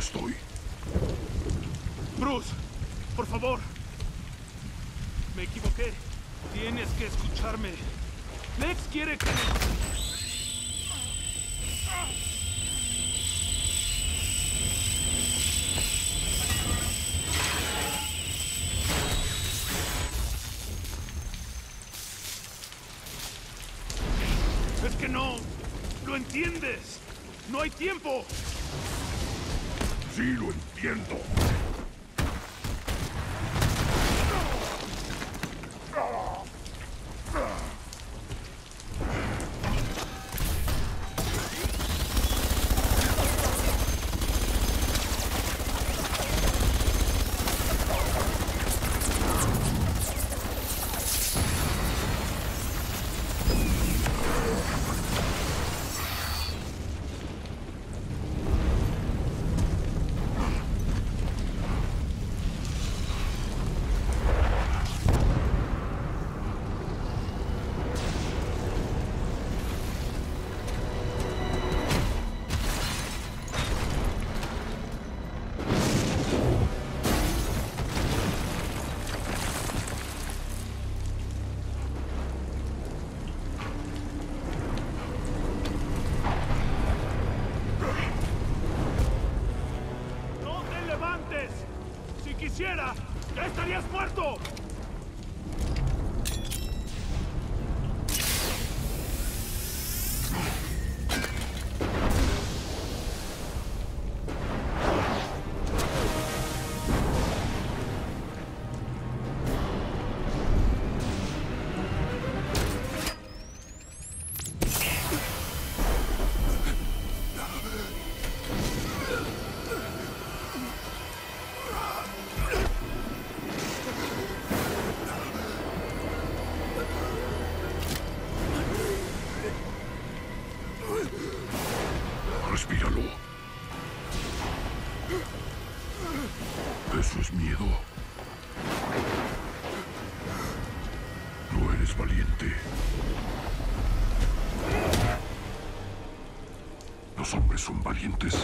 estoy. Bruce, por favor. Me equivoqué. Tienes que escucharme. Lex quiere que... Es que no... ¿Lo entiendes? No hay tiempo. Sí, lo entiendo. Quisiera, ya estarías muerto. Respíralo. Eso es miedo. No eres valiente. Los hombres son valientes.